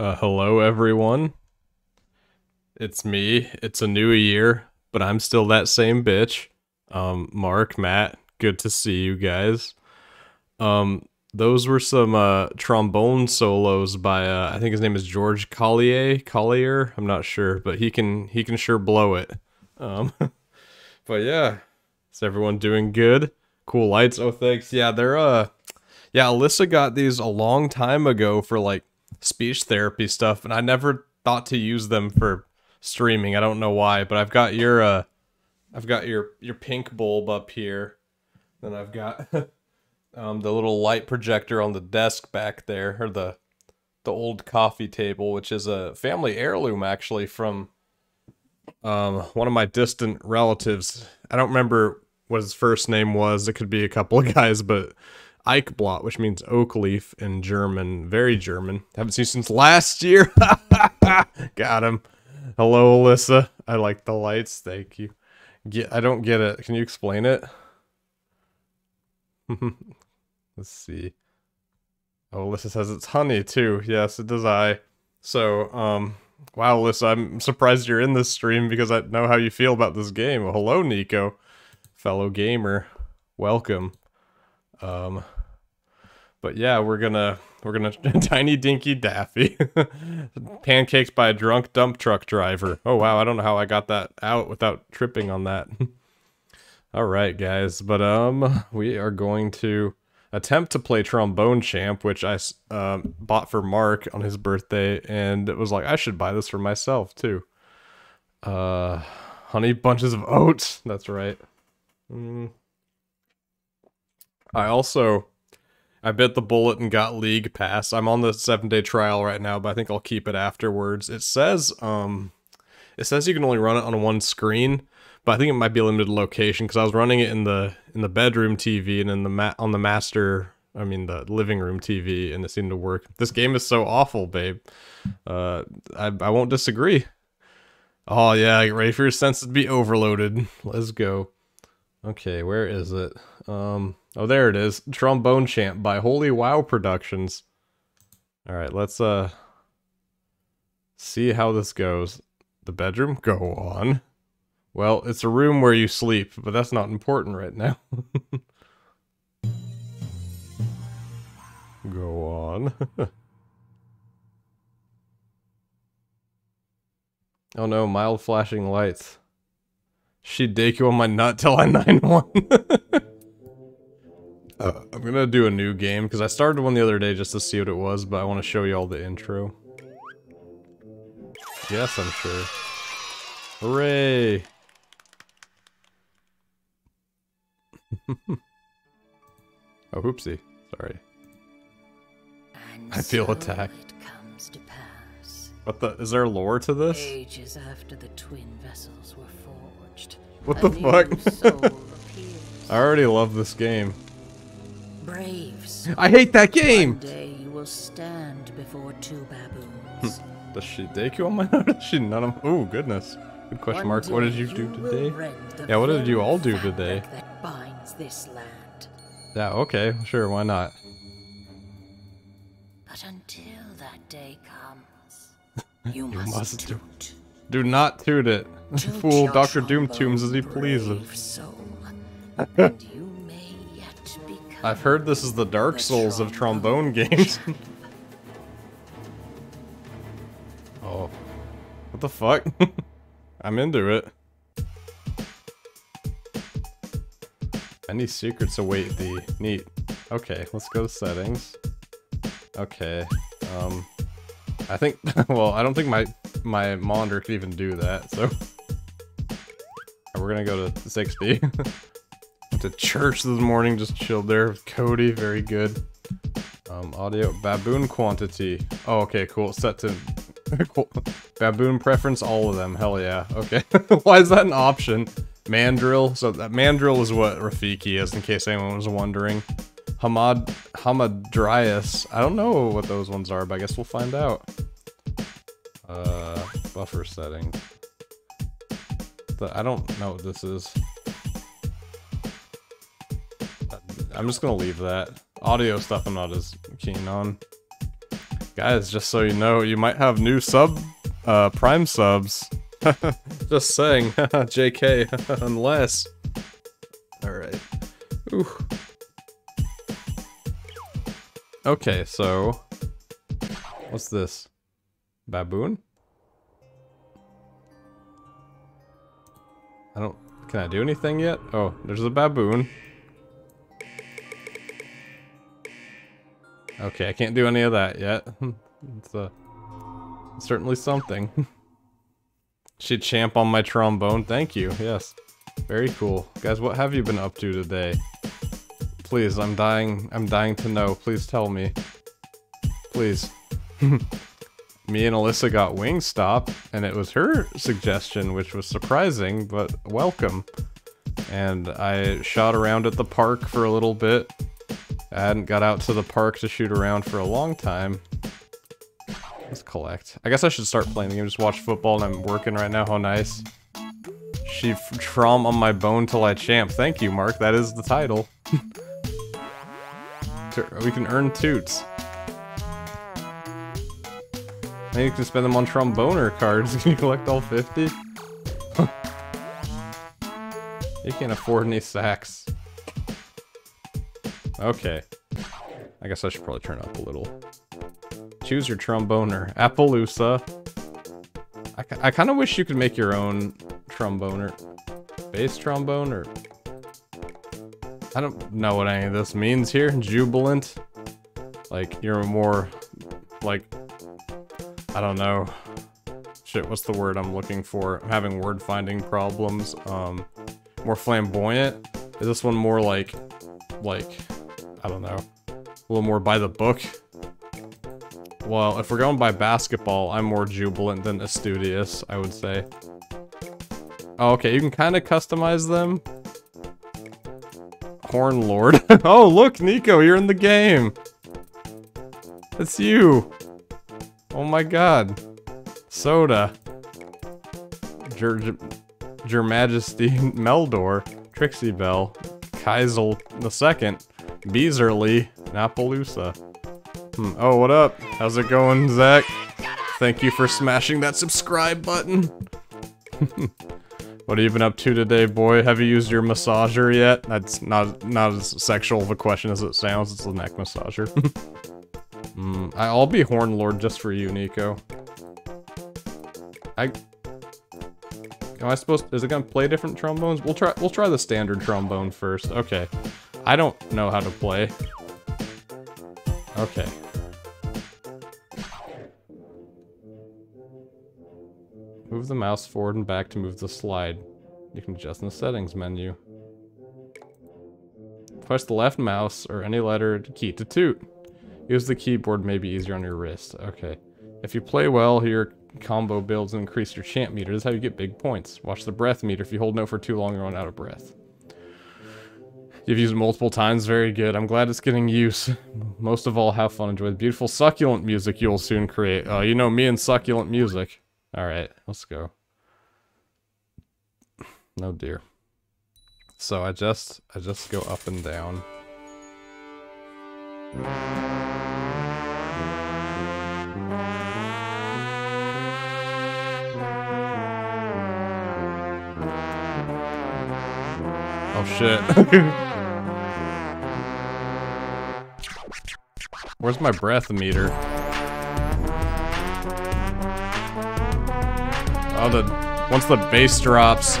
Uh, hello, everyone. It's me. It's a new year, but I'm still that same bitch. Um, Mark, Matt, good to see you guys. Um, those were some uh, trombone solos by uh, I think his name is George Collier. Collier, I'm not sure, but he can he can sure blow it. Um, but yeah, is everyone doing good? Cool lights. Oh, thanks. Yeah, they're uh, yeah, Alyssa got these a long time ago for like speech therapy stuff, and I never thought to use them for streaming. I don't know why, but I've got your uh, I've got your your pink bulb up here. Then I've got um the little light projector on the desk back there, or the the old coffee table, which is a family heirloom actually from um one of my distant relatives. I don't remember what his first name was. It could be a couple of guys, but Eichblatt, which means oak leaf in German, very German. Haven't seen since last year. Got him. Hello, Alyssa. I like the lights. Thank you. Get. I don't get it. Can you explain it? Let's see. Oh, Alyssa says it's honey too. Yes, it does. I. So, um, wow, Alyssa, I'm surprised you're in this stream because I know how you feel about this game. Well, hello, Nico, fellow gamer. Welcome. Um, but yeah, we're gonna we're gonna tiny dinky daffy pancakes by a drunk dump truck driver. Oh wow, I don't know how I got that out without tripping on that. All right, guys, but um, we are going to attempt to play trombone champ, which I um, bought for Mark on his birthday, and it was like I should buy this for myself too. Uh, honey bunches of oats. That's right. Mm. I also I bit the bullet and got league pass. I'm on the seven day trial right now, but I think I'll keep it afterwards. It says um it says you can only run it on one screen, but I think it might be limited location because I was running it in the in the bedroom TV and in the on the master I mean the living room TV and it seemed to work. This game is so awful, babe. Uh I I won't disagree. Oh yeah, get ready for your senses to be overloaded. Let's go. Okay, where is it? Um Oh, there it is. Trombone Champ by Holy Wow Productions. All right, let's uh see how this goes. The bedroom? Go on. Well, it's a room where you sleep, but that's not important right now. Go on. oh no, mild flashing lights. She'd dake you on my nut till I 9-1. Uh, I'm gonna do a new game, because I started one the other day just to see what it was, but I want to show you all the intro. Yes, I'm sure. Hooray! oh, oopsie. Sorry. And I feel so attacked. What the? Is there lore to this? Ages after the twin vessels were forged. What the fuck? I already love this game. Braves. I hate that game. One day you will stand before two baboons. Does she take you on my note? she none of. Oh goodness. Good question mark. What did you do today? Yeah, what did you all do today? That binds this land. Yeah. Okay. Sure. Why not? But until that day comes, you, you must, must toot. Do not toot it. Fool Doctor Doom tombs as he pleases. I've heard this is the Dark Souls of trombone games. oh. What the fuck? I'm into it. Any secrets await thee. Neat. Okay, let's go to settings. Okay. Um I think well, I don't think my my monitor could even do that, so we're gonna go to 60. to church this morning, just chilled there with Cody, very good. Um, audio, baboon quantity. Oh, okay, cool, set to baboon preference, all of them, hell yeah, okay. Why is that an option? Mandrill, so that Mandrill is what Rafiki is, in case anyone was wondering. Hamad, Hamadryas, I don't know what those ones are, but I guess we'll find out. Uh, buffer setting. I don't know what this is. I'm just gonna leave that. Audio stuff I'm not as keen on. Guys, just so you know, you might have new sub, uh, prime subs. just saying, JK, unless. Alright. Ooh. Okay, so... What's this? Baboon? I don't... Can I do anything yet? Oh, there's a baboon. Okay, I can't do any of that yet. it's uh, certainly something. she champ on my trombone. Thank you. Yes. Very cool. Guys, what have you been up to today? Please, I'm dying. I'm dying to know. Please tell me. Please. me and Alyssa got Wingstop, and it was her suggestion, which was surprising, but welcome. And I shot around at the park for a little bit. I hadn't got out to the park to shoot around for a long time. Let's collect. I guess I should start playing the game, just watch football, and I'm working right now, how nice. She trom on my bone till I champ. Thank you, Mark, that is the title. we can earn toots. And you can spend them on tromboner cards. Can you collect all 50? you can't afford any sacks. Okay. I guess I should probably turn up a little. Choose your tromboner. Appaloosa. I, I kind of wish you could make your own tromboner. Bass trombone or... I don't know what any of this means here. Jubilant. Like, you're more... Like, I don't know. Shit, what's the word I'm looking for? I'm having word finding problems. Um, more flamboyant? Is this one more like, like, I don't know, a little more by the book? Well, if we're going by basketball, I'm more jubilant than studious, I would say. Oh, okay, you can kind of customize them. Horn Lord. oh, look, Nico, you're in the game. It's you. Oh my god. Soda. Your, Your Majesty Meldor. Trixie Bell. Kaisel the Second. Beezerly. Napaloosa. Hmm. Oh, what up? How's it going, Zach? Thank you for smashing that subscribe button. what have you been up to today, boy? Have you used your massager yet? That's not not as sexual of a question as it sounds. It's a neck massager. Mm, I'll be Horn Lord just for you, Nico. I... Am I supposed... Is it gonna play different trombones? We'll try, we'll try the standard trombone first. Okay. I don't know how to play. Okay. Move the mouse forward and back to move the slide. You can adjust in the settings menu. Press the left mouse or any letter key to toot. Use the keyboard may be easier on your wrist. Okay. If you play well, your combo builds and increase your champ meter. This is how you get big points. Watch the breath meter. If you hold no for too long, you run out of breath. You've used multiple times. Very good. I'm glad it's getting use. Most of all, have fun. Enjoy the beautiful succulent music you'll soon create. Uh, you know me and succulent music. Alright, let's go. No dear. So I just, I just go up and down. Oh shit. Where's my breath meter? Oh, the once the bass drops.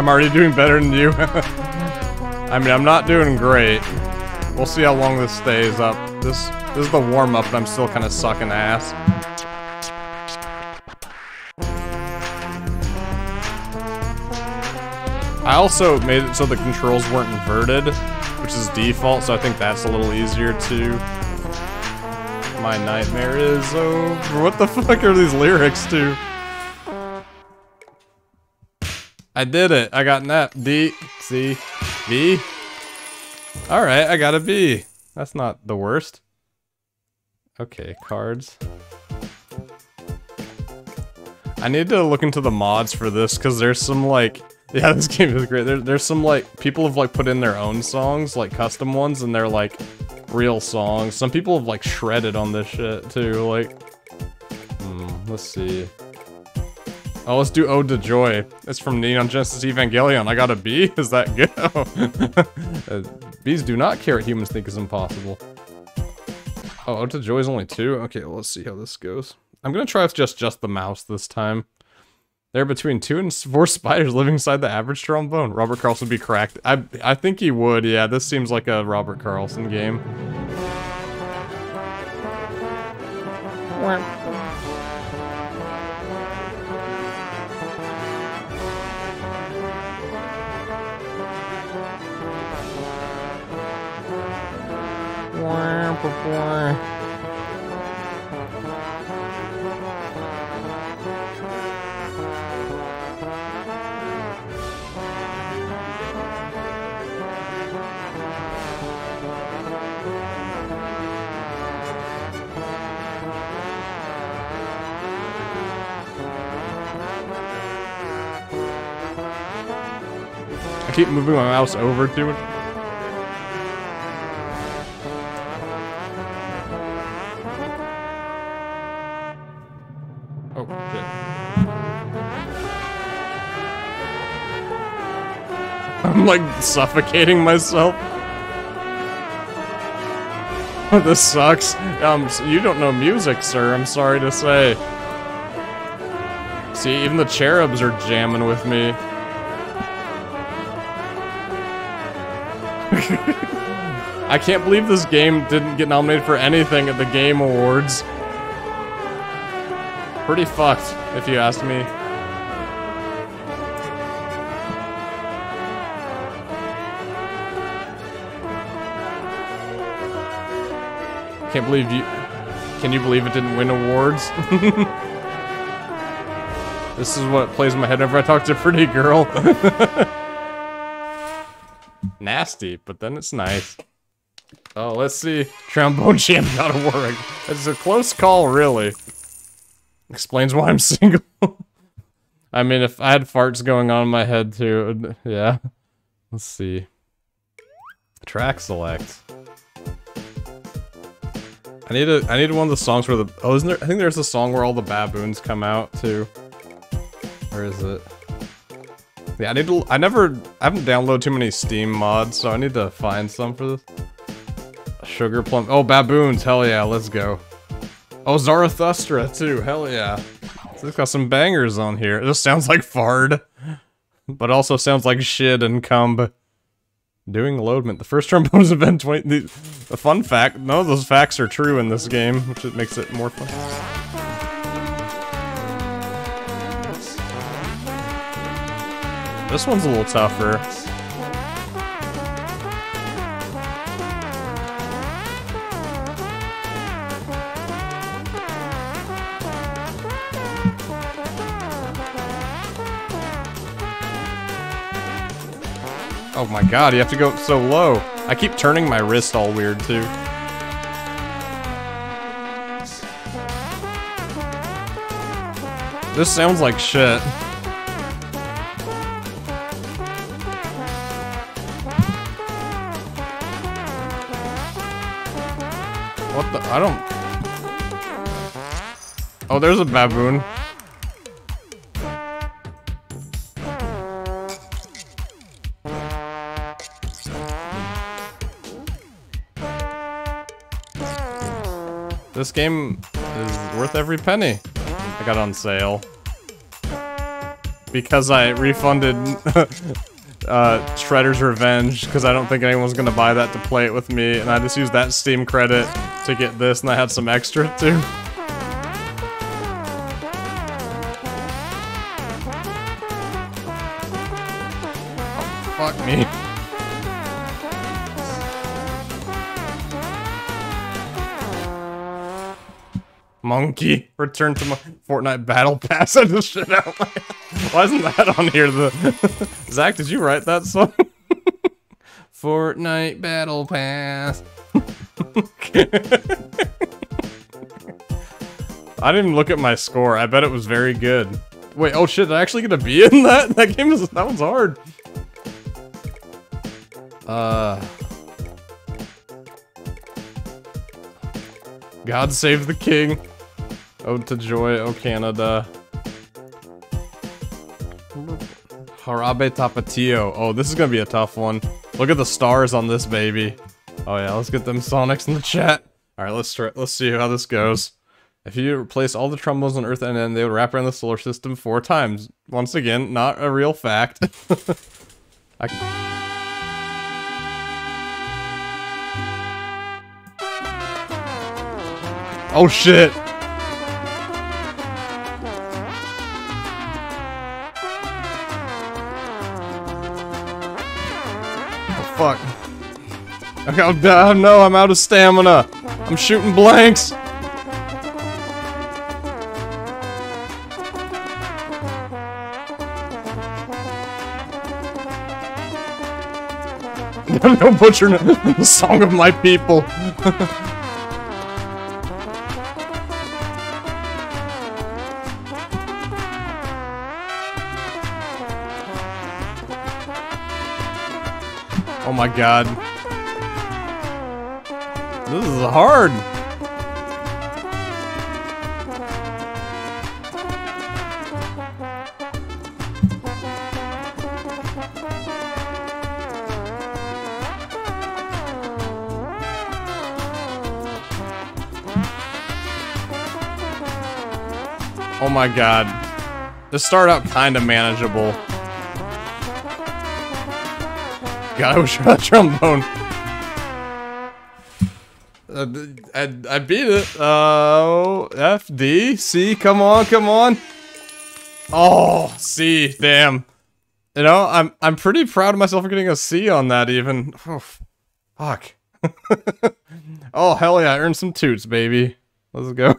I'm already doing better than you. I mean, I'm not doing great. We'll see how long this stays up. This, this is the warm-up, I'm still kind of sucking ass. I also made it so the controls weren't inverted, which is default, so I think that's a little easier to... My nightmare is over. What the fuck are these lyrics to? I did it. I got an F. D. C. B? Alright, I got a B. That's not the worst. Okay, cards. I need to look into the mods for this because there's some like yeah this game is great. There, there's some like people have like put in their own songs like custom ones and they're like real songs. Some people have like shredded on this shit too. Like, hmm, let's see. Oh, let's do Ode to Joy. It's from Neon Genesis Evangelion. I got a B? Is that good? uh, bees do not care what humans think is impossible. Oh, Ode to Joy is only two? Okay, well, let's see how this goes. I'm gonna try with just just the mouse this time. There are between two and four spiders living inside the average trombone. Robert Carlson would be cracked. I I think he would, yeah. This seems like a Robert Carlson game. I keep moving my mouse over to it. I'm like suffocating myself. this sucks. Um, you don't know music, sir. I'm sorry to say. See, even the cherubs are jamming with me. I can't believe this game didn't get nominated for anything at the Game Awards. Pretty fucked, if you ask me. Can't believe you... Can you believe it didn't win awards? this is what plays in my head whenever I talk to a pretty girl. Nasty, but then it's nice. Oh, let's see. Trombone champ got a work. It's a close call, really. Explains why I'm single. I mean, if I had farts going on in my head too, yeah. Let's see. Track select. I need a I need one of the songs where the oh isn't there I think there's a song where all the baboons come out too. Where is it? Yeah, I need to I never I haven't downloaded too many Steam mods, so I need to find some for this. Sugar plum oh baboons, hell yeah, let's go. Oh Zarathustra too, hell yeah. So it's got some bangers on here. This sounds like fard. But also sounds like shit and cumb. Doing the loadment. The first trombones have been 20. The, the fun fact, none of those facts are true in this game, which makes it more fun. This one's a little tougher. Oh my god, you have to go so low. I keep turning my wrist all weird too. This sounds like shit. What the? I don't... Oh, there's a baboon. This game is worth every penny. I got on sale. Because I refunded uh, Shredder's Revenge, because I don't think anyone's gonna buy that to play it with me, and I just used that Steam credit to get this, and I had some extra too. Monkey, return to my Fortnite Battle Pass. I just shit out my. Why isn't that on here? The Zach, did you write that song? Fortnite Battle Pass. I didn't look at my score. I bet it was very good. Wait, oh shit, did I actually get a B in that? That game is, that one's hard. Uh... God save the king. Ode to joy, oh Canada. Jarabe Tapatio. Oh, this is gonna be a tough one. Look at the stars on this baby. Oh yeah, let's get them Sonics in the chat. Alright, let's let's see how this goes. If you replace all the trombones on Earth and then they would wrap around the solar system four times. Once again, not a real fact. I Oh shit! Fuck. Okay, oh no, I'm out of stamina. I'm shooting blanks. no butcher the song of my people. my god. This is hard. Oh my god. This started out kind of manageable. God, I wish I had a trombone. Uh, I, I beat it. Uh, F, D, C, come on, come on. Oh, C, damn. You know, I'm I'm pretty proud of myself for getting a C on that even. Oh, fuck. oh, hell yeah, I earned some toots, baby. Let's go.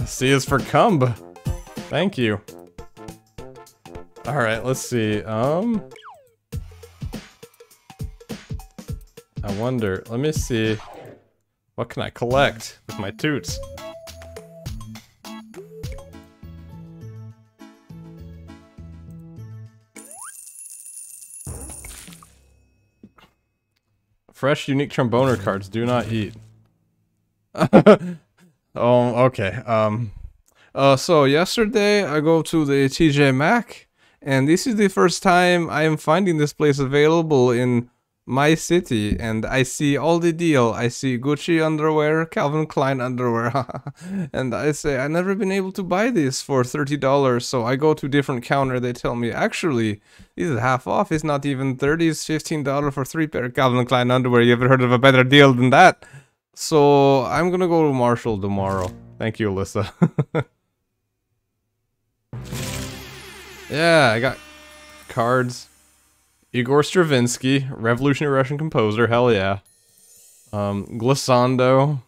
C is for cumb. Thank you. Alright, let's see. Um... I wonder, let me see. What can I collect with my toots? Fresh unique tromboner cards do not eat. oh, okay. Um, uh, so yesterday I go to the TJ Maxx, and this is the first time I am finding this place available in my city and I see all the deal. I see Gucci underwear, Calvin Klein underwear, and I say I never been able to buy this for thirty dollars. So I go to different counter. They tell me actually this is half off. It's not even thirty. It's fifteen dollar for three pair Calvin Klein underwear. You ever heard of a better deal than that? So I'm gonna go to Marshall tomorrow. Thank you, Alyssa. yeah, I got cards. Igor Stravinsky, revolutionary Russian composer, hell yeah. Um, glissando,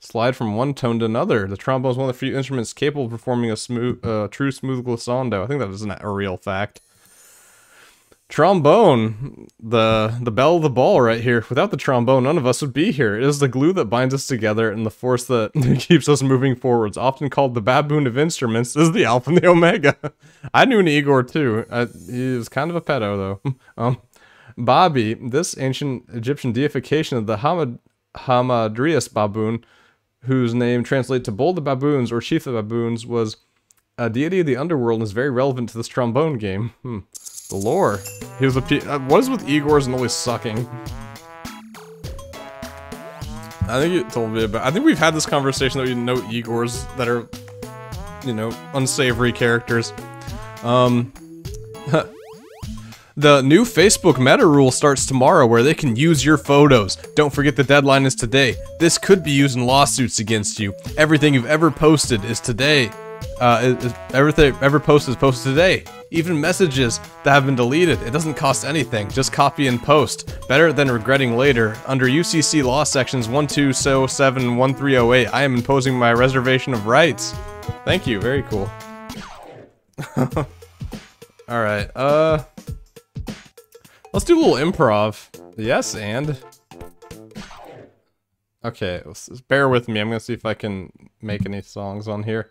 slide from one tone to another. The trombone is one of the few instruments capable of performing a smooth, uh, true smooth glissando. I think that is not a real fact. Trombone, the the bell of the ball right here. Without the trombone, none of us would be here. It is the glue that binds us together and the force that keeps us moving forwards. Often called the baboon of instruments, is the alpha and the omega. I knew an Igor too. I, he was kind of a pedo though. um, Babi, this ancient Egyptian deification of the Hamad Hamadryas baboon, whose name translates to bull the baboons or chief of baboons, was a deity of the underworld and is very relevant to this trombone game. Hmm. The lore. He was a P uh, what is with Igors and always sucking? I think you told me about- I think we've had this conversation that we know Igors that are, you know, unsavory characters. Um, the new Facebook meta rule starts tomorrow where they can use your photos. Don't forget the deadline is today. This could be used in lawsuits against you. Everything you've ever posted is today. Uh, is, everything ever posted is posted today. Even messages that have been deleted, it doesn't cost anything, just copy and post. Better than regretting later. Under UCC law sections 1207-1308, I am imposing my reservation of rights. Thank you, very cool. Alright, uh... Let's do a little improv. Yes, and... Okay, bear with me. I'm gonna see if I can make any songs on here.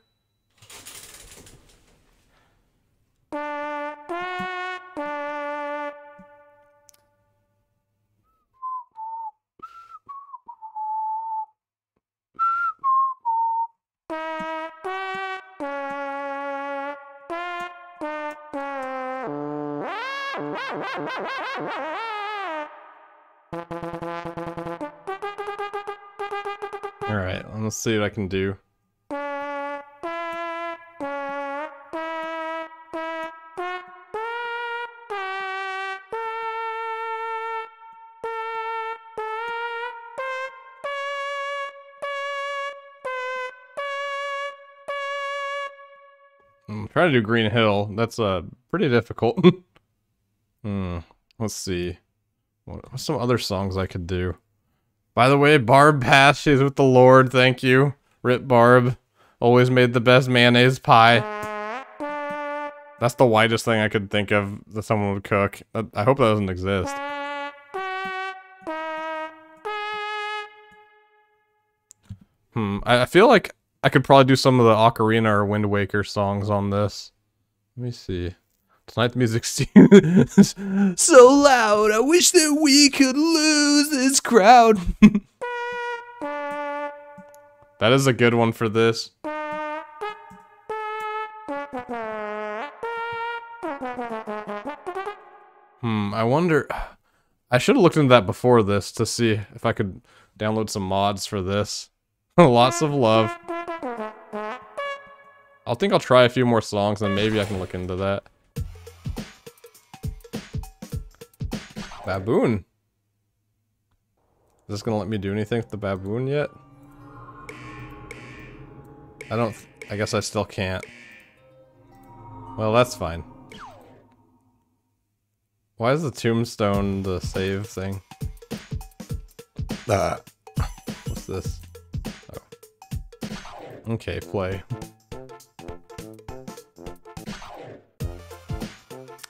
Alright, let's see what I can do. I'm trying to do Green Hill. That's uh pretty difficult. Let's see. What's some other songs I could do? By the way, Barb passed. She's with the Lord. Thank you. Rip Barb. Always made the best mayonnaise pie. That's the whitest thing I could think of that someone would cook. I hope that doesn't exist. Hmm, I feel like I could probably do some of the Ocarina or Wind Waker songs on this. Let me see. Tonight the music seems so loud. I wish that we could lose this crowd. that is a good one for this. Hmm, I wonder... I should have looked into that before this to see if I could download some mods for this. Lots of love. I'll think I'll try a few more songs and maybe I can look into that. Baboon. Is this gonna let me do anything with the baboon yet? I don't... I guess I still can't. Well, that's fine. Why is the tombstone the save thing? Ah. What's this? Oh. Okay, play.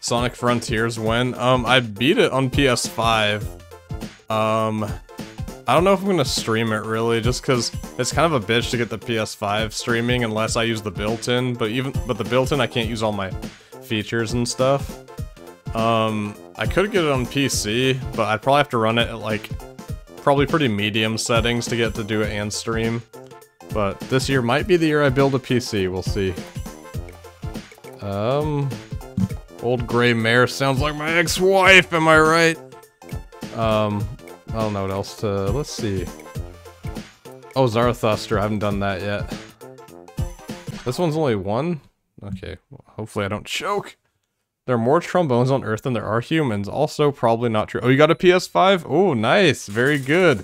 Sonic Frontiers when? Um, I beat it on PS5. Um, I don't know if I'm gonna stream it really, just because it's kind of a bitch to get the PS5 streaming unless I use the built-in. But even but the built-in, I can't use all my features and stuff. Um, I could get it on PC, but I'd probably have to run it at like probably pretty medium settings to get to do it and stream. But this year might be the year I build a PC. We'll see. Um, Old gray mare sounds like my ex-wife, am I right? Um, I don't know what else to... Let's see. Oh, Zarathustra, I haven't done that yet. This one's only one? Okay, well, hopefully I don't choke. There are more trombones on Earth than there are humans. Also, probably not true. Oh, you got a PS5? Oh, nice. Very good.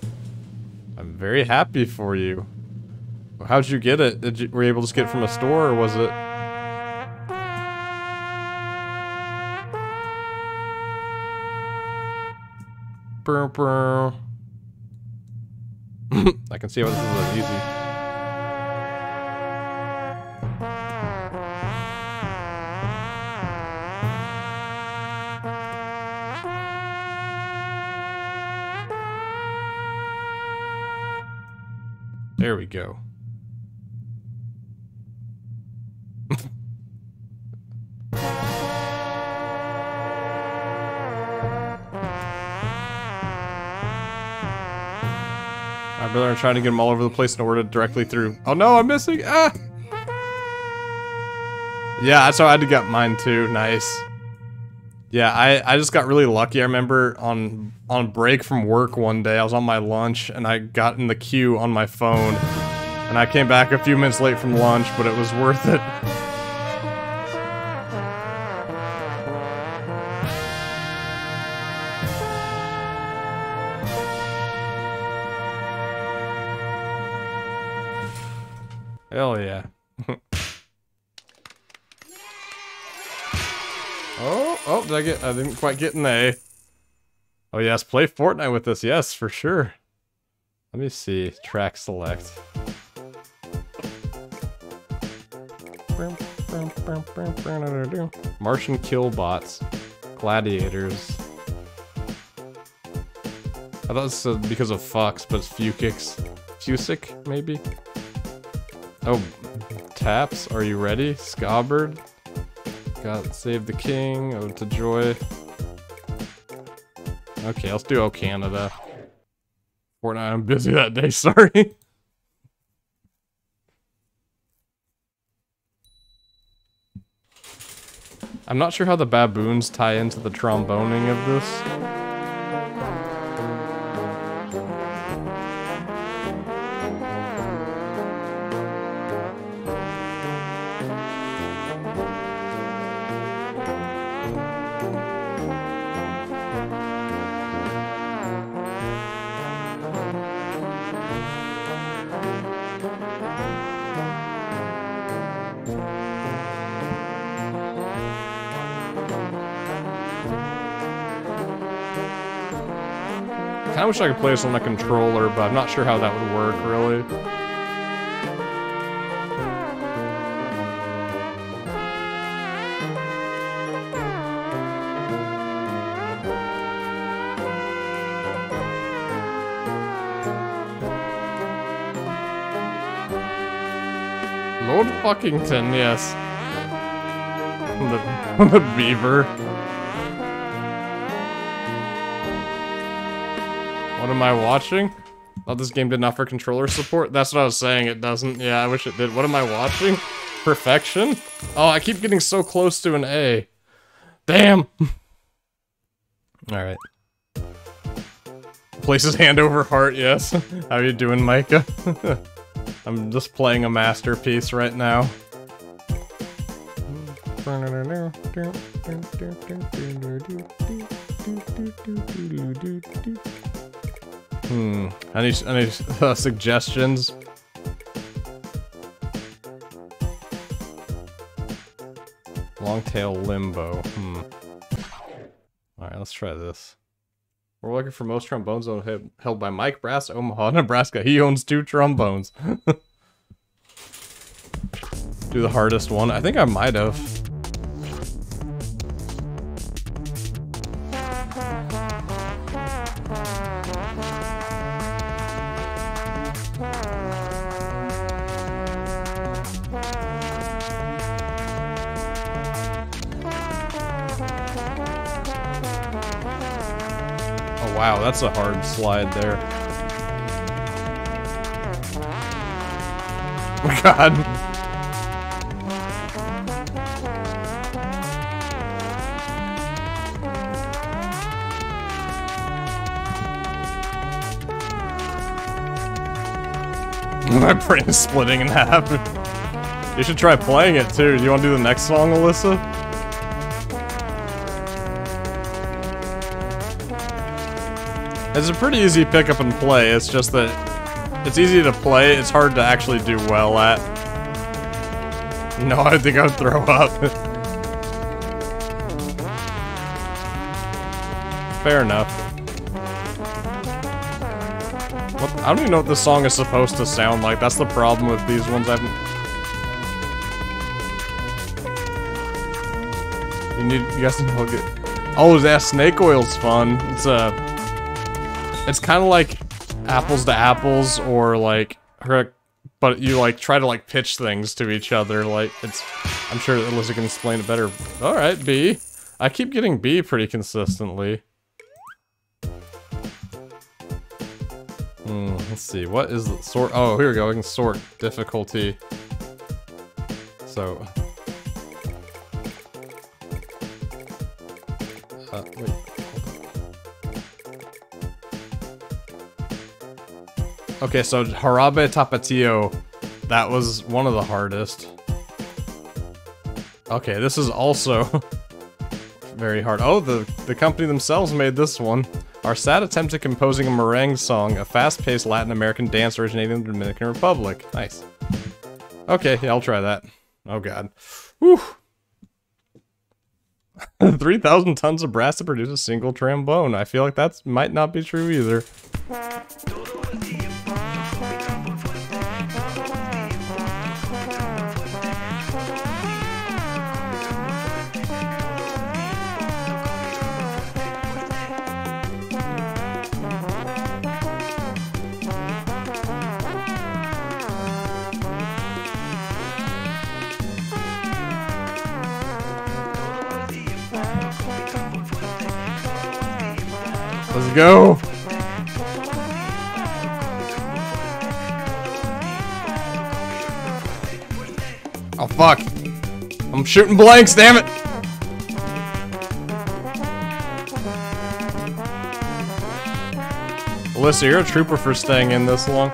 I'm very happy for you. How'd you get it? Did you, were you able to just get it from a store, or was it... I can see how this is easy. There we go. Trying to get them all over the place in order directly through. Oh no, I'm missing! Ah! Yeah, that's how I had to get mine too. Nice. Yeah, I, I just got really lucky. I remember on on break from work one day, I was on my lunch and I got in the queue on my phone. And I came back a few minutes late from lunch, but it was worth it. Did I get, I didn't quite get an A. Oh yes, play Fortnite with us, yes, for sure. Let me see, track select. Martian killbots, gladiators. I thought was because of Fox, but it's Fukix. Fusic, maybe? Oh, taps. Are you ready? Scabbard. Got Save the King. Oh, Ode to Joy. Okay, let's do O Canada. Fortnite, I'm busy that day, sorry. I'm not sure how the baboons tie into the tromboning of this. Wish I could play this on a controller, but I'm not sure how that would work, really. Lord Fuckington, yes. The, the beaver. Am I watching? Oh, this game didn't offer controller support? That's what I was saying, it doesn't. Yeah, I wish it did. What am I watching? Perfection? Oh, I keep getting so close to an A. Damn! Alright. Places hand over heart, yes. How you doing, Micah? I'm just playing a masterpiece right now. Hmm. Any any uh, suggestions? Long tail limbo. Hmm. All right, let's try this. We're looking for most trombones held by Mike Brass, Omaha, Nebraska. He owns two trombones. Do the hardest one. I think I might have. That's a hard slide there. Oh my god. My brain is splitting in half. You should try playing it too. Do you want to do the next song, Alyssa? It's a pretty easy pick up and play, it's just that it's easy to play, it's hard to actually do well at. No, I think I would throw up. Fair enough. What, I don't even know what this song is supposed to sound like, that's the problem with these ones I haven't... You need, you guys need to look at... Oh, that snake oil's fun. It's a... Uh, it's kind of like apples to apples or like her, but you like try to like pitch things to each other like it's I'm sure Alyssa can explain it better. All right, B. I keep getting B pretty consistently. Hmm, let's see. What is the sort? Oh, here we go. I can sort difficulty. So. Uh, wait. Okay, so Jarabe Tapatio, that was one of the hardest. Okay, this is also very hard. Oh, the, the company themselves made this one. Our sad attempt at composing a merengue song, a fast-paced Latin American dance originating in the Dominican Republic. Nice. Okay, yeah, I'll try that. Oh god. Whew. 3,000 tons of brass to produce a single trombone. I feel like that might not be true either. Go. Oh fuck. I'm shooting blanks, damn it. Alyssa, you're a trooper for staying in this long.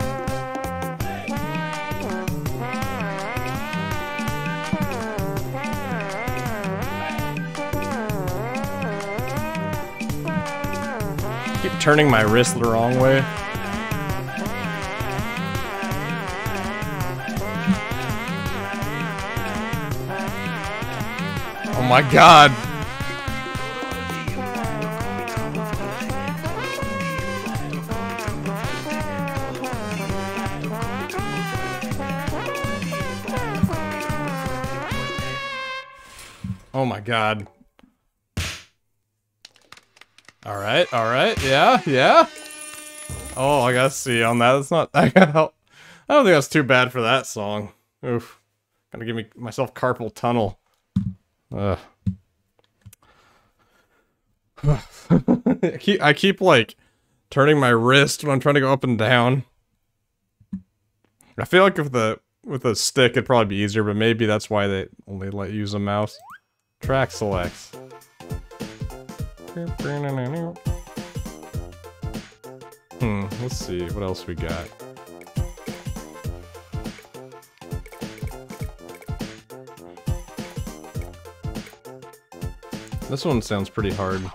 Turning my wrist the wrong way. Oh my god. Oh my god. Alright, alright, yeah, yeah. Oh, I gotta see on that. That's not I gotta help. I don't think that's too bad for that song. Oof. Gotta give me myself carpal tunnel. Ugh. I keep I keep like turning my wrist when I'm trying to go up and down. I feel like with the with a stick it'd probably be easier, but maybe that's why they only let use a mouse. Track selects. Hmm, let's see, what else we got? This one sounds pretty hard.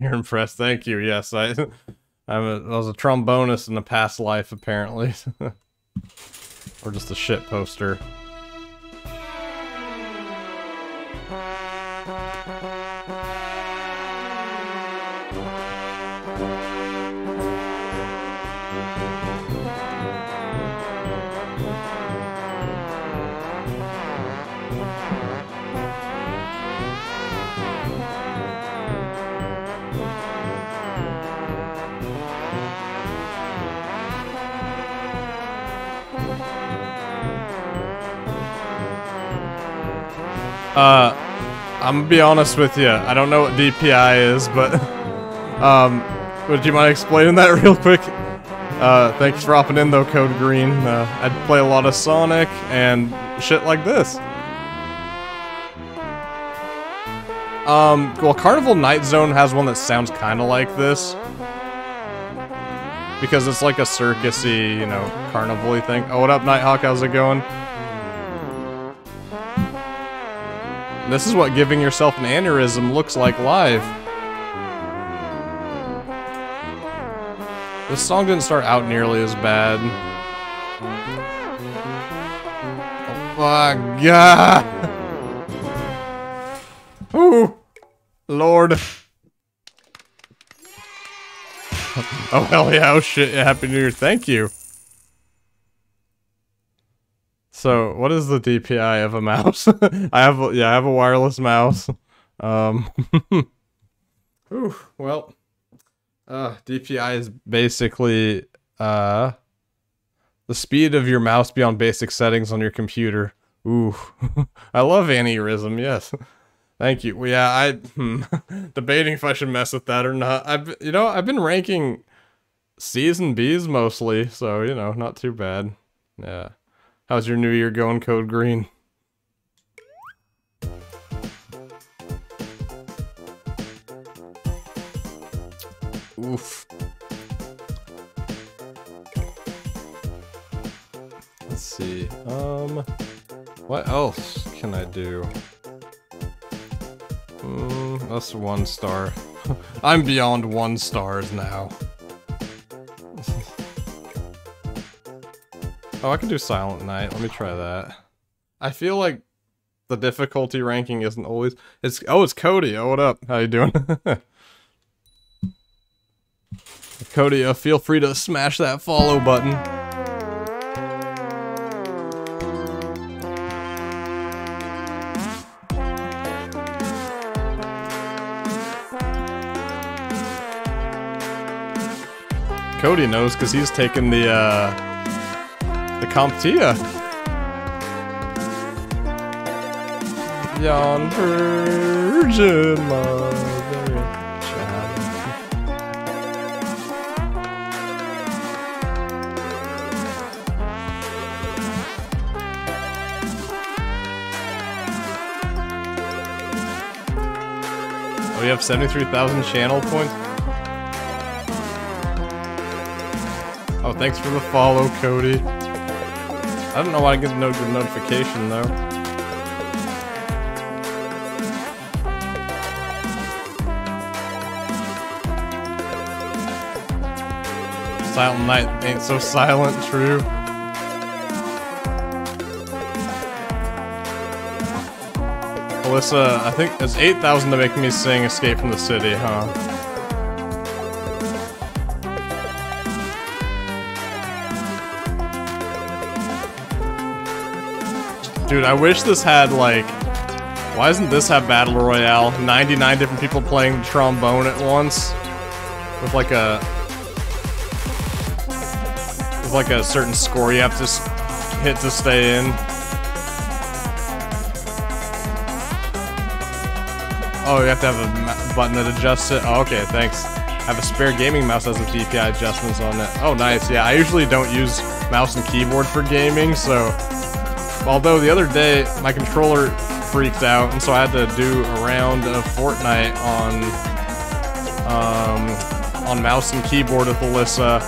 You're impressed, thank you. Yes, I, I'm a, I was a trombonist in a past life, apparently. or just a shit poster. Uh, I'm gonna be honest with you. I don't know what DPI is, but um, would you mind explaining that real quick? Uh, thanks for dropping in though, Code Green. Uh, I'd play a lot of Sonic and shit like this. Um, well, Carnival Night Zone has one that sounds kind of like this. Because it's like a circusy, you know, carnival thing. Oh, what up, Nighthawk? How's it going? This is what giving yourself an aneurysm looks like live. This song didn't start out nearly as bad. Oh my god! Ooh! Lord. oh hell yeah, oh shit, Happy New Year, thank you. So, what is the DPI of a mouse? I have, yeah, I have a wireless mouse. Um, ooh, well, uh, DPI is basically, uh, the speed of your mouse beyond basic settings on your computer. Ooh, I love aneurysm, yes. Thank you. Well, yeah, I hmm, debating if I should mess with that or not. I've you know I've been ranking C's and B's mostly, so you know not too bad. Yeah. How's your new year going, Code Green? Oof. Let's see. Um, what else can I do? Mm, that's one star. I'm beyond one stars now. Oh, I can do Silent Night. Let me try that. I feel like the difficulty ranking isn't always... It's Oh, it's Cody. Oh, what up? How you doing? Cody, uh, feel free to smash that follow button. Cody knows because he's taken the uh, the CompTIA. Yon Virgin Mother Child. Oh, you have 73,000 channel points? Oh, thanks for the follow, Cody. I don't know why I get no good notification, though. Silent night ain't so silent, true. Alyssa, I think it's 8,000 to make me sing Escape from the City, huh? Dude, I wish this had, like... Why doesn't this have Battle Royale? 99 different people playing trombone at once? With, like, a... With, like, a certain score you have to hit to stay in. Oh, you have to have a button that adjusts it? Oh, okay, thanks. I have a spare gaming mouse that has DPI adjustments on it. Oh, nice. Yeah, I usually don't use mouse and keyboard for gaming, so... Although the other day, my controller freaked out, and so I had to do a round of Fortnite on... Um, on mouse and keyboard with Alyssa,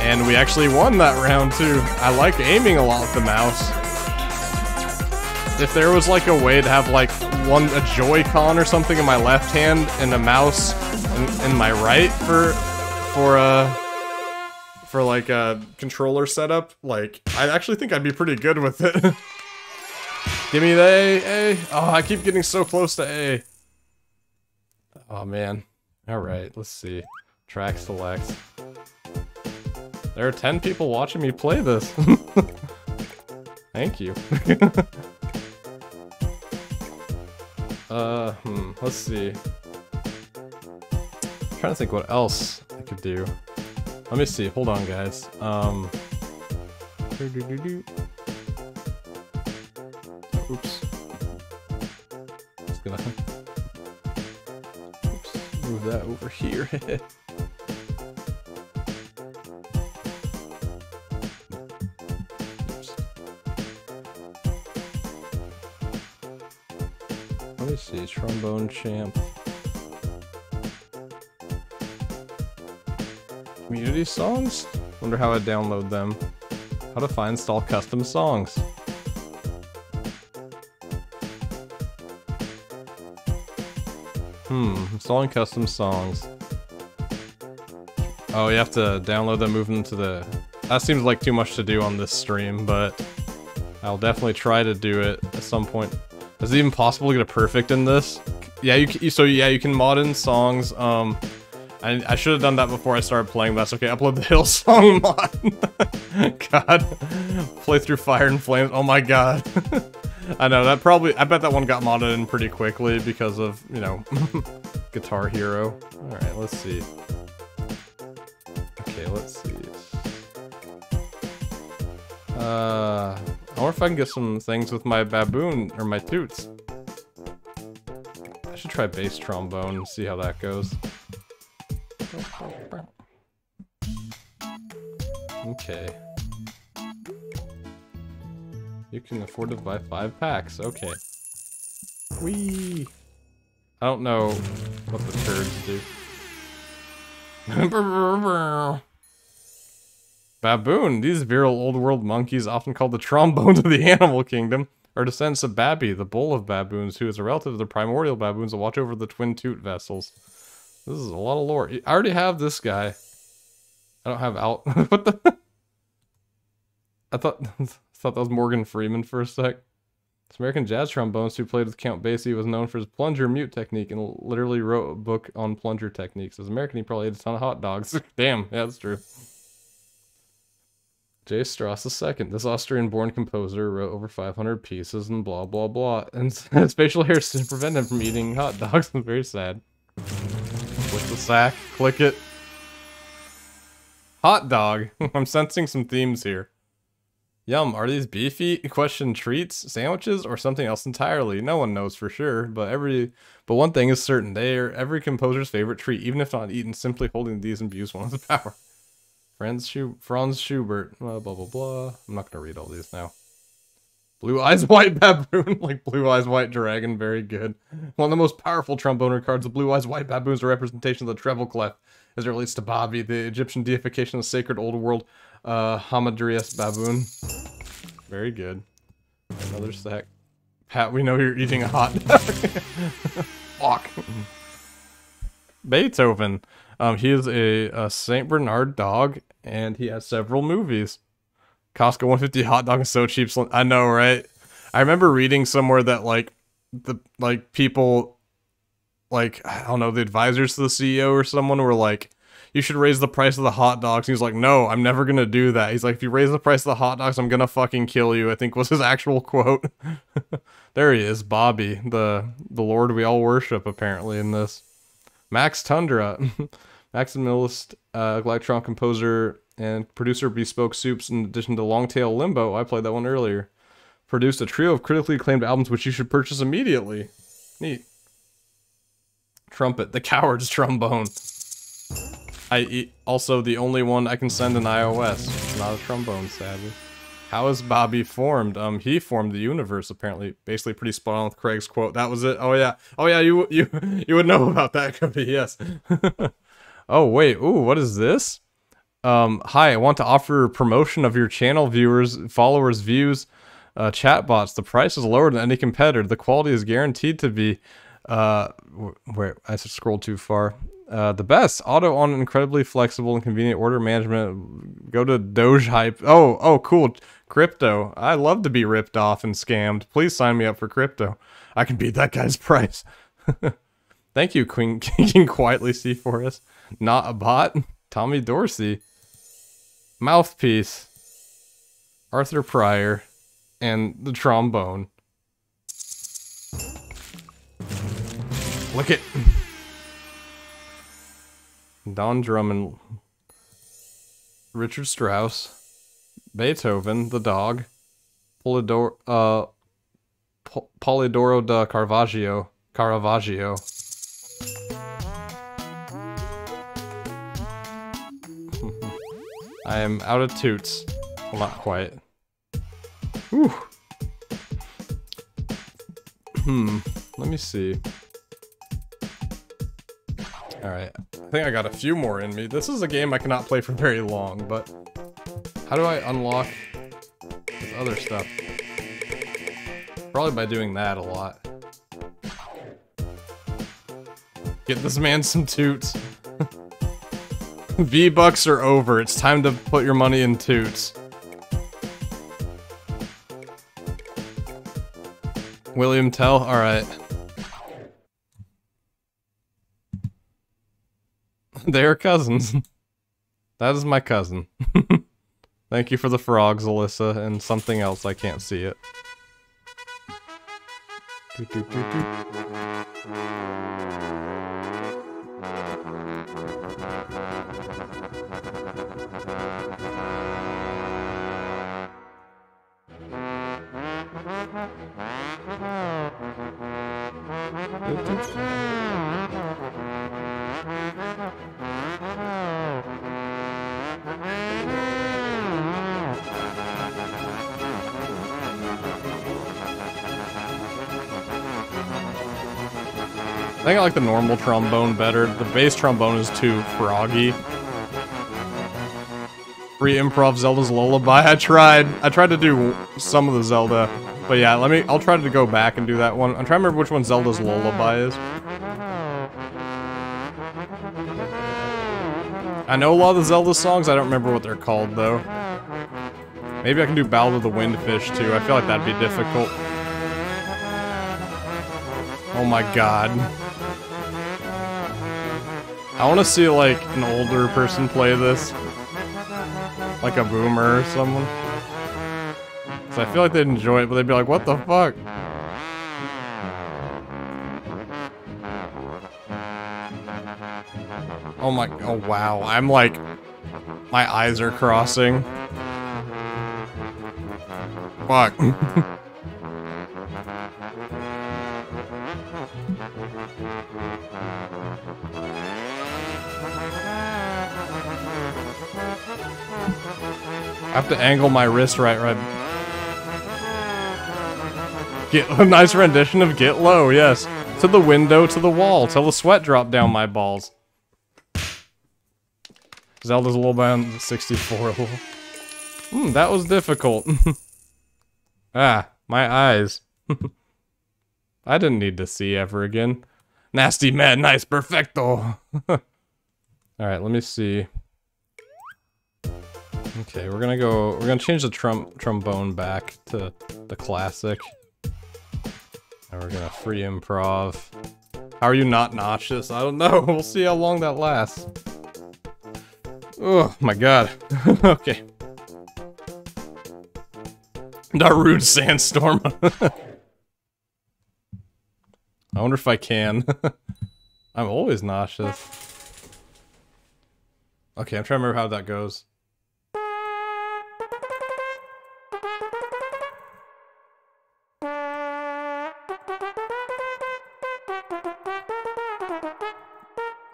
and we actually won that round, too. I like aiming a lot with the mouse. If there was, like, a way to have, like, one a Joy-Con or something in my left hand and a mouse in, in my right for for uh for like a controller setup, like I actually think I'd be pretty good with it. Give me the A, A. Oh, I keep getting so close to A. Oh man. Alright, let's see. Track select. There are 10 people watching me play this. Thank you. Uh, hmm, let's see. I'm trying to think what else I could do. Let me see, hold on guys. Um, oops. Just gonna oops, move that over here. Let me see, trombone champ. Community songs? Wonder how I download them. How to find install custom songs. Hmm, installing custom songs. Oh, you have to download them, move them to the... That seems like too much to do on this stream, but I'll definitely try to do it at some point. Is it even possible to get a perfect in this? Yeah, you so yeah, you can mod in songs. Um, I, I should have done that before I started playing, but that's okay. Upload the Hillsong mod. god. Play through Fire and Flames. Oh my god. I know, that probably- I bet that one got modded in pretty quickly because of, you know, Guitar Hero. Alright, let's see. Okay, let's see. Uh... I wonder if I can get some things with my baboon, or my toots. I should try bass trombone and see how that goes. Okay. You can afford to buy five packs, okay. Whee! I don't know what the turds do. Baboon. These virile old world monkeys, often called the trombones of the animal kingdom, are descendants of Babi, the bull of baboons, who is a relative of the primordial baboons that watch over the twin toot vessels. This is a lot of lore. I already have this guy. I don't have out. what the? I thought thought that was Morgan Freeman for a sec. This American jazz trombonist who played with Count Basie was known for his plunger mute technique and literally wrote a book on plunger techniques. As American, he probably ate a ton of hot dogs. Damn, yeah, that's true. J. Strauss II, this Austrian-born composer, wrote over 500 pieces and blah blah blah. And his facial hair didn't prevent him from eating hot dogs. I'm very sad. The sack. Click it. Hot dog. I'm sensing some themes here. Yum, are these beefy question treats, sandwiches, or something else entirely? No one knows for sure, but every but one thing is certain, they are every composer's favorite treat, even if not eaten, simply holding these imbues one of the power. Franz, Schubert, Franz Schubert, blah, blah, blah, blah. I'm not going to read all these now. Blue Eyes White Baboon, like Blue Eyes White Dragon, very good. One of the most powerful tromboner cards, the Blue Eyes White Baboon is a representation of the treble clef as it relates to Babi, the Egyptian deification of the sacred old world uh, Hamadryas Baboon. Very good. Another stack. Pat, we know you're eating a hot dog. Fuck. Beethoven. Um, he is a, a Saint Bernard dog, and he has several movies. Costco 150 hot dog is so cheap. I know, right? I remember reading somewhere that like the like people like I don't know the advisors to the CEO or someone were like, you should raise the price of the hot dogs. He's like, no, I'm never gonna do that. He's like, if you raise the price of the hot dogs, I'm gonna fucking kill you. I think was his actual quote. there he is, Babi, the the Lord we all worship apparently in this. Max Tundra, maximalist uh, Electron composer and producer Bespoke Soups. In addition to Longtail Limbo, I played that one earlier. Produced a trio of critically acclaimed albums, which you should purchase immediately. Neat. Trumpet, the coward's trombone. I also the only one I can send an iOS. Not a trombone, sadly. How is Babi formed? Um, he formed the universe apparently. Basically, pretty spot on with Craig's quote. That was it. Oh yeah. Oh yeah. You you you would know about that, be yes. oh wait. Ooh, what is this? Um, hi. I want to offer promotion of your channel viewers, followers, views, uh, chatbots. The price is lower than any competitor. The quality is guaranteed to be. Uh, wait, I scrolled too far. Uh, the best auto on incredibly flexible and convenient order management. Go to Doge Hype. Oh, oh, cool. Crypto. I love to be ripped off and scammed. Please sign me up for crypto. I can beat that guy's price. Thank you, Queen King Quietly See for us. Not a bot. Tommy Dorsey. Mouthpiece. Arthur Pryor. And the trombone. Look it. Don Drummond, Richard Strauss, Beethoven, the dog, Polidoro, uh, Polidoro da Caravaggio, Caravaggio. I am out of toots. Well, not quite. Whew. Hmm. Let me see. Alright. I think I got a few more in me. This is a game I cannot play for very long, but... How do I unlock this other stuff? Probably by doing that a lot. Get this man some toots. V-Bucks are over. It's time to put your money in toots. William Tell? Alright. they are cousins. that is my cousin. Thank you for the frogs, Alyssa, and something else. I can't see it. Do, do, do, I like the normal trombone better. The bass trombone is too froggy. Free improv Zelda's Lullaby. I tried. I tried to do some of the Zelda. But yeah, let me- I'll try to go back and do that one. I'm trying to remember which one Zelda's Lullaby is. I know a lot of the Zelda songs, I don't remember what they're called though. Maybe I can do Ballad of the Windfish too, I feel like that'd be difficult. Oh my god. I want to see, like, an older person play this. Like a boomer or someone. So I feel like they'd enjoy it, but they'd be like, what the fuck? Oh my, oh wow, I'm like, my eyes are crossing. Fuck. have to angle my wrist right, right. Get a nice rendition of Get Low, yes. To the window, to the wall, till the sweat dropped down my balls. Zelda's a little bit 64 Hmm, that was difficult. ah, my eyes. I didn't need to see ever again. Nasty, mad, nice, perfecto. Alright, let me see. Okay, we're gonna go, we're gonna change the trum trombone back to the classic. And we're gonna free improv. How are you not nauseous? I don't know. We'll see how long that lasts. Oh my god. okay. Darude Sandstorm. I wonder if I can. I'm always nauseous. Okay, I'm trying to remember how that goes.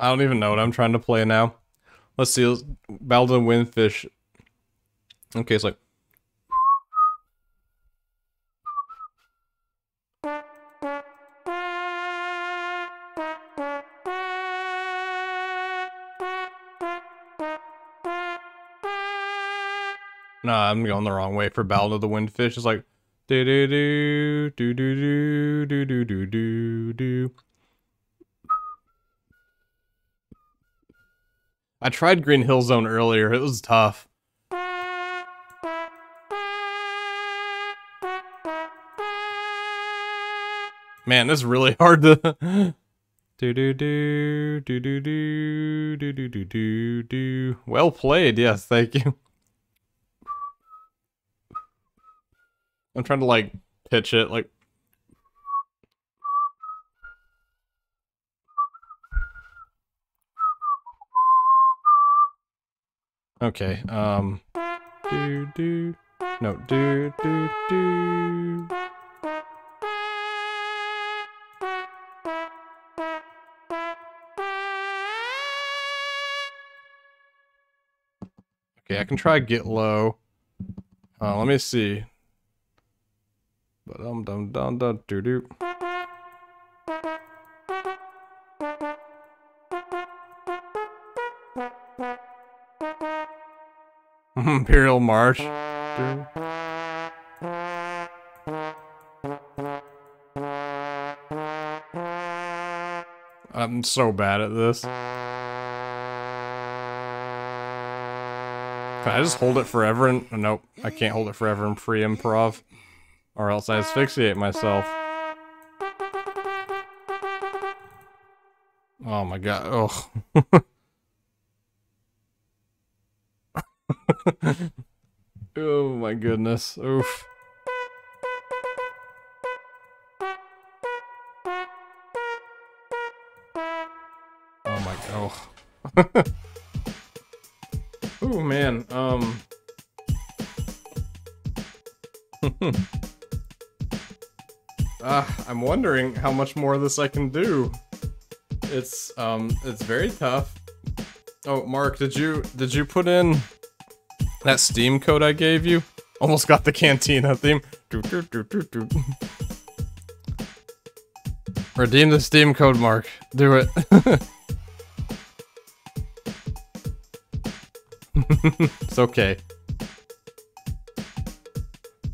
I don't even know what I'm trying to play now. Let's see. Let's, Balda Windfish. Okay, it's like. Nah, I'm going the wrong way for Balda the Windfish. It's like do do do do do do do do do do. I tried Green Hill Zone earlier. It was tough. Man, this is really hard to do do do do do do do do do do do. Well played, yes, thank you. I'm trying to like pitch it like Okay, um do do no do do do Okay, I can try get low. Uh, let me see. But um dum dum dum doo doo. Imperial March. I'm so bad at this. Can I just hold it forever and- oh, nope, I can't hold it forever and free improv. Or else I asphyxiate myself. Oh my god. oh my goodness. Oof. Oh my oh. oh man, um uh, I'm wondering how much more of this I can do. It's um it's very tough. Oh, Mark, did you did you put in that Steam code I gave you? Almost got the Cantina theme. Redeem the Steam code, Mark. Do it. it's okay.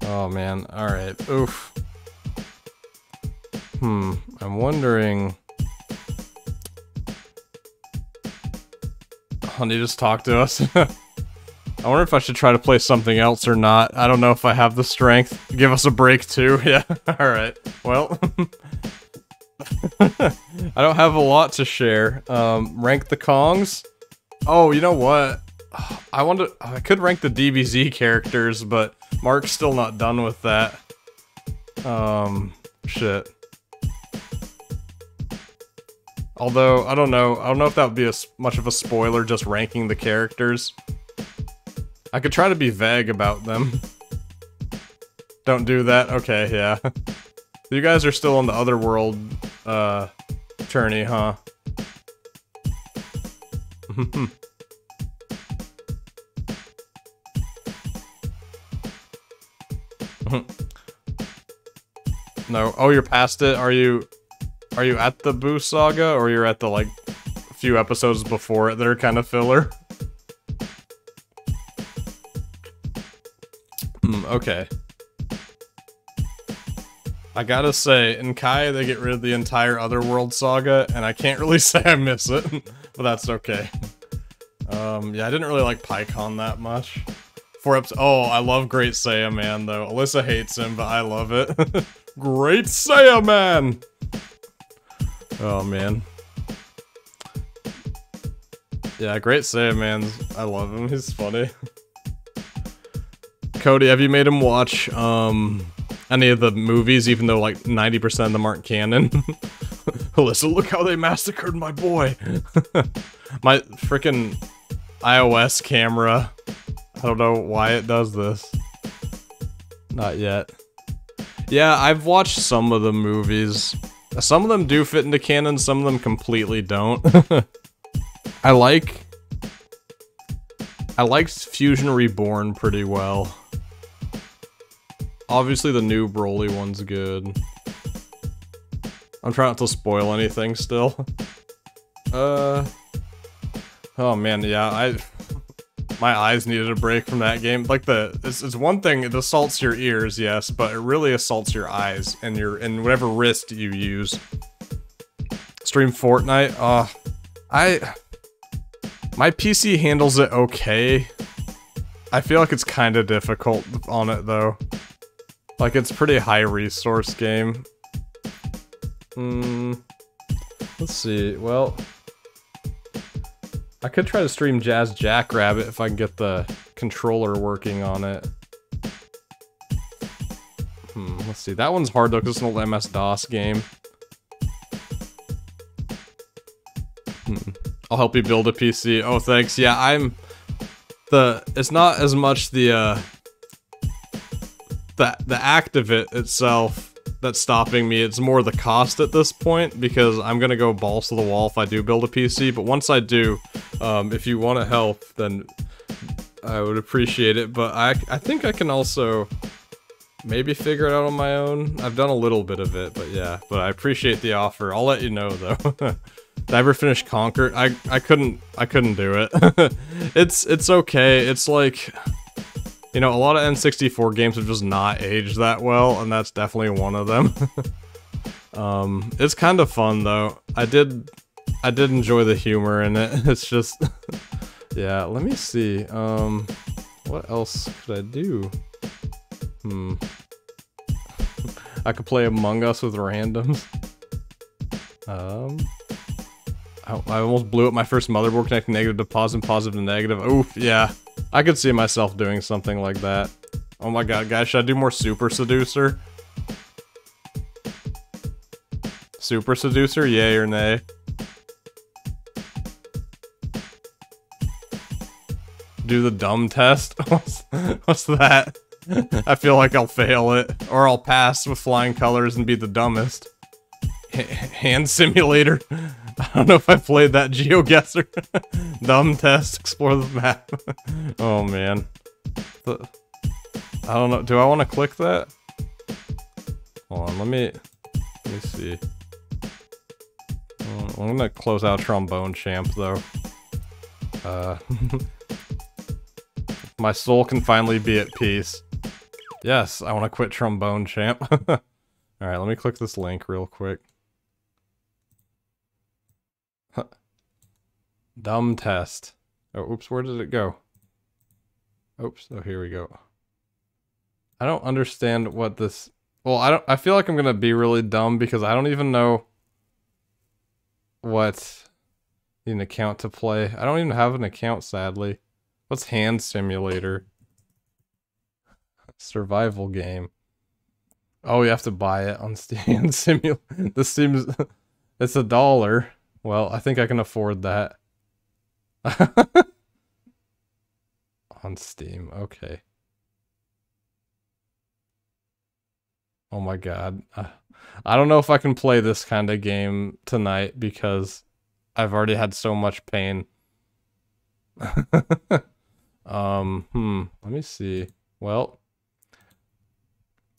Oh man, alright. Oof. Hmm, I'm wondering... Honey, just talk to us. I wonder if I should try to play something else or not. I don't know if I have the strength. Give us a break too. Yeah, alright. Well... I don't have a lot to share. Um, rank the Kongs? Oh, you know what? I want to- I could rank the DBZ characters, but Mark's still not done with that. Um, shit. Although, I don't know. I don't know if that would be as much of a spoiler, just ranking the characters. I could try to be vague about them. Don't do that? Okay, yeah. you guys are still on the other world, uh, journey, huh? No. Oh, you're past it. Are you are you at the Boo saga or you're at the like few episodes before it that are kind of filler? okay. I gotta say, in Kai, they get rid of the entire Otherworld saga, and I can't really say I miss it, but that's okay. Um, yeah, I didn't really like Pikkon that much. Four episodes. Oh, I love Great Saiyaman, though. Alyssa hates him, but I love it. Great Saiyaman! Oh, man. Yeah, Great Saiyaman's... I love him. He's funny. Cody, have you made him watch, um any of the movies, even though like 90% of them aren't canon. Alyssa, look how they massacred my boy. my freaking iOS camera. I don't know why it does this. Not yet. Yeah, I've watched some of the movies. Some of them do fit into canon, some of them completely don't. I like... I liked Fusion Reborn pretty well. Obviously the new Broly one's good. I'm trying not to spoil anything still. Uh... Oh man, yeah, I... My eyes needed a break from that game. Like the, it's, it's one thing, it assaults your ears, yes, but it really assaults your eyes and your, and whatever wrist you use. Stream Fortnite, uh, I, my PC handles it okay. I feel like it's kind of difficult on it though. Like, it's pretty high resource game. Hmm. Let's see. Well, I could try to stream Jazz Jackrabbit if I can get the controller working on it. Hmm, let's see. That one's hard though, because it's an old MS-DOS game. Hmm. I'll help you build a PC. Oh, thanks. Yeah, I'm... The... It's not as much the, uh the the act of it itself that's stopping me. It's more the cost at this point because I'm gonna go balls to the wall if I do build a PC. But once I do, um, if you want to help, then I would appreciate it. But I I think I can also maybe figure it out on my own. I've done a little bit of it, but yeah. But I appreciate the offer. I'll let you know though. Did I ever finish Conker? I I couldn't I couldn't do it. it's it's okay. It's like you know, a lot of N64 games have just not aged that well, and that's definitely one of them. um, it's kind of fun though. I did, I did enjoy the humor in it. It's just, yeah. Let me see. Um, what else could I do? Hmm. I could play Among Us with randoms. Um. I, almost blew up my first motherboard connecting negative to positive, positive to negative. Oof, yeah. I could see myself doing something like that. Oh my god, guys, should I do more Super Seducer? Super Seducer, yay or nay? Do the dumb test? what's, what's that? I feel like I'll fail it. Or I'll pass with flying colors and be the dumbest. H hand simulator. I don't know if I played that GeoGuessr. Dumb test, explore the map. oh man. The, I don't know, do I want to click that? Hold on, let me, let me see. I'm gonna close out Trombone Champ though. Uh, my soul can finally be at peace. Yes, I want to quit Trombone Champ. Alright, let me click this link real quick. Dumb test. Oh, oops, where did it go? Oops, oh, here we go. I don't understand what this... Well, I don't. I feel like I'm gonna be really dumb because I don't even know what an account to play. I don't even have an account, sadly. What's Hand Simulator? Survival game. Oh, you have to buy it on Steam. Simulator. This seems... It's a dollar. Well, I think I can afford that. On Steam, okay. Oh my god. Uh, I don't know if I can play this kind of game tonight because I've already had so much pain. um, hmm, let me see. Well,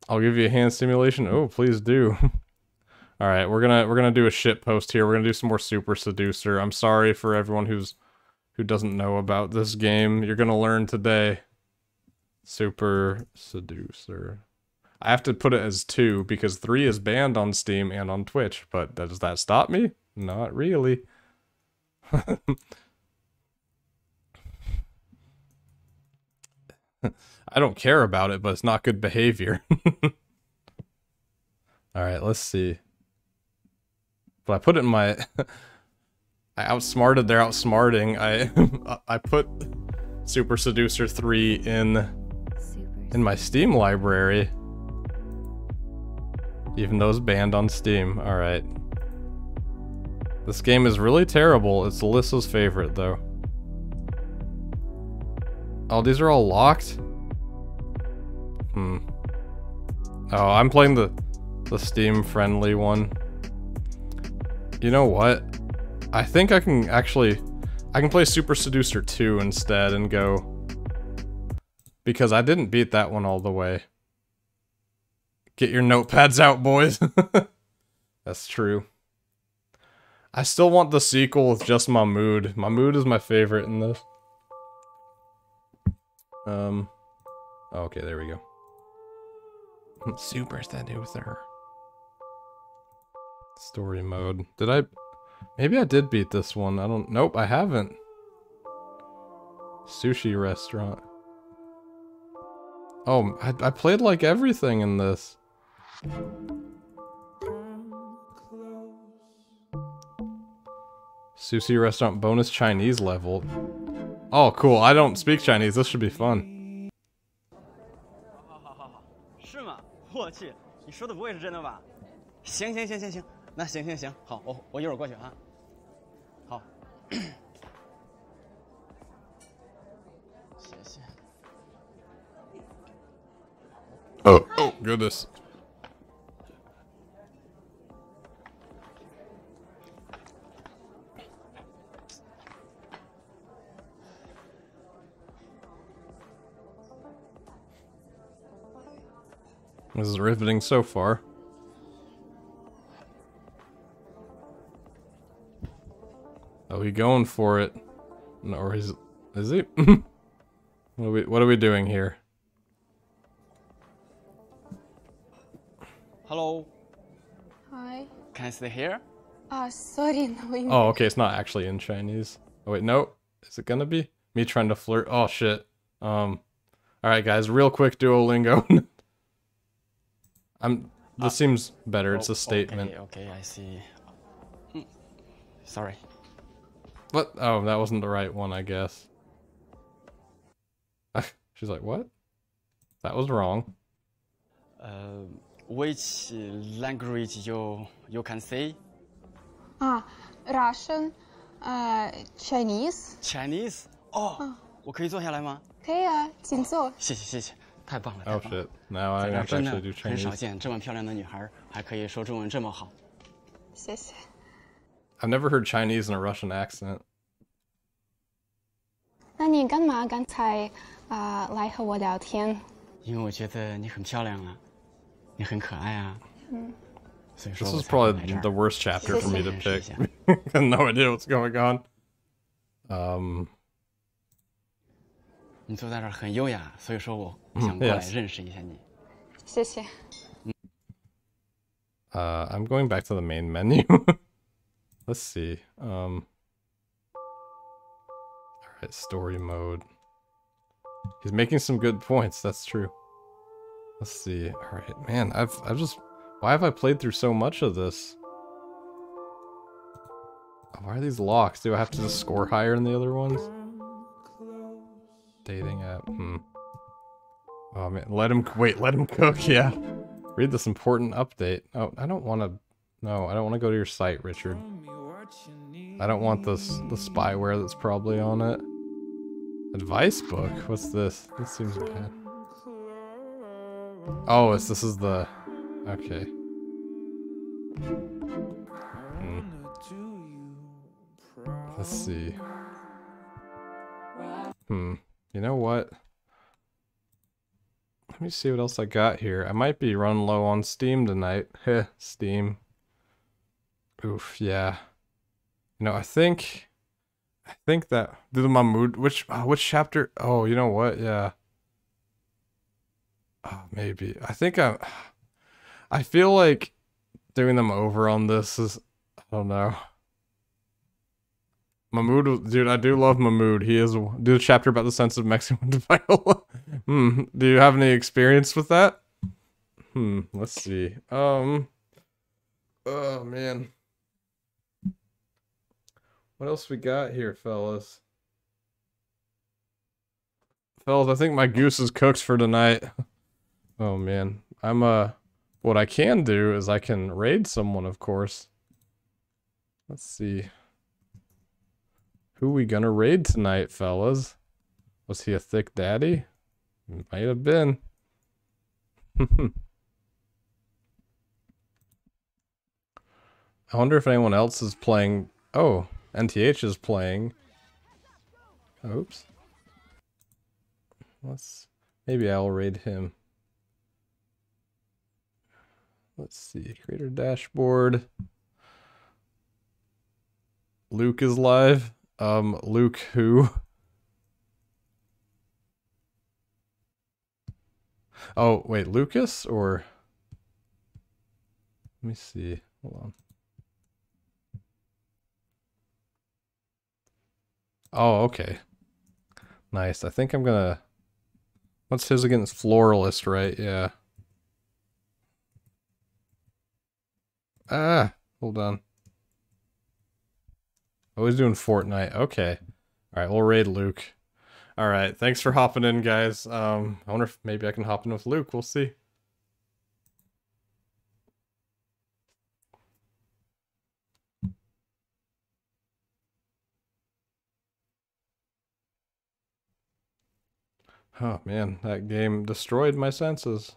I'll give you a hand simulation. Oh, please do. All right, we're gonna we're gonna do a shit post here. We're gonna do some more Super Seducer. I'm sorry for everyone who's who doesn't know about this game. You're gonna learn today. Super Seducer. I have to put it as two because three is banned on Steam and on Twitch. But does that stop me? Not really. I don't care about it, but it's not good behavior. All right, let's see. But I put it in my... I outsmarted their outsmarting. I I put Super Seducer 3 in in my Steam library. Even though it's banned on Steam. Alright. This game is really terrible. It's Alyssa's favorite, though. Oh, these are all locked? Hmm. Oh, I'm playing the, the Steam-friendly one. You know what? I think I can actually... I can play Super Seducer 2 instead and go... Because I didn't beat that one all the way. Get your notepads out, boys. That's true. I still want the sequel with just my mood. My mood is my favorite in this. Um... Okay, there we go. Super Seducer. Story mode. Did I... Maybe I did beat this one. I don't... Nope, I haven't. Sushi restaurant. Oh, I, I played like everything in this. Sushi restaurant bonus Chinese level. Oh, cool. I don't speak Chinese. This should be fun. Oh, oh, goodness. This is riveting so far. Oh, we going for it. No, or is, is he? what, are we, what are we doing here? Hello, Hi. can I stay here? Ah, sorry, no English. Oh, okay, it's not actually in Chinese. Oh wait, no. Is it gonna be? Me trying to flirt. Oh shit. Um Alright guys, real quick Duolingo. I'm this seems better, it's Oh, a statement. Okay, okay, I see. Mm, Sorry. What? Oh, that wasn't the right one, I guess. She's like, what? That was wrong. Uh, which language you you can say? Ah, Russian, uh, Chinese. Chinese? 哦，我可以坐下来吗？可以啊，请坐。谢谢谢谢，太棒了！太 Oh 棒了 shit. Now 在 I 这儿 have to 真的 actually do 很少 Chinese. 见这么漂亮的女孩还可以说中文这么好。谢谢。 I've never heard Chinese in a Russian accent. 那你干嘛刚才啊、来和我聊天？因为我觉得你很漂亮啊，你很可爱啊。嗯。所以说 This 我 is 才会来 probably 这儿 the worst chapter for me to 认识一 pick. 下 I have no idea what's going on. Um 你坐在这儿很优雅，所以说我想过来 yes 认识一下你。谢谢。 Uh, I'm going back to the main menu. Let's see. Um, all right, story mode. He's making some good points. That's true. Let's see. All right, man. I've I've just why have I played through so much of this? Why are these locks? Do I have to just score higher than the other ones? Dating app. Hmm. Oh man, let him wait. Let him cook. Yeah. Read this important update. Oh, I don't want to. No, I don't want to go to your site, Richard. I don't want this the spyware that's probably on it. Advice book. What's this? This seems bad. Oh, it's this is the. Okay. Hmm. Let's see. Hmm. You know what? Let me see what else I got here. I might be run low on Steam tonight. Heh, Steam. Oof, yeah. You know, I think, I think that the Mahmood. Which uh, which chapter? Oh, you know what? Yeah. Oh, maybe. I think I. I feel like doing them over on this is. I don't know. Mahmood, dude, I do love Mahmood. He is do a chapter about the sense of Mexican Viola. hmm. Do you have any experience with that? Hmm. Let's see. Um. Oh man. What else we got here, fellas? Fellas, I think my goose is cooked for tonight. Oh man. I'm uh what I can do is I can raid someone, of course. Let's see. Who we gonna raid tonight, fellas? Was he a thick daddy? Might have been. I wonder if anyone else is playing. Oh, NTH is playing. Oops. Let's. Maybe I'll raid him. Let's see. Creator dashboard. Luke is live. Um, Luke who? Oh, wait, Lucas or? Let me see. Hold on. Oh, okay. Nice. I think I'm gonna. What's his against Floralist, right? Yeah. Ah, hold on. He's doing Fortnite. Okay. All right, we'll raid Luke. All right, thanks for hopping in, guys. Um, I wonder if maybe I can hop in with Luke. We'll see. Oh man, that game destroyed my senses.